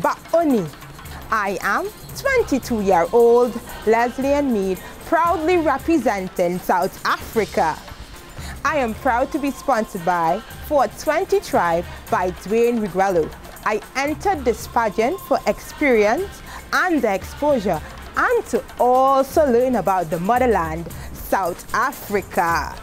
Baoni. I am 22-year-old Leslie Ann Meade, proudly representing South Africa. I am proud to be sponsored by 420 Tribe by Dwayne Riguello. I entered this pageant for experience and exposure and to also learn about the motherland, South Africa.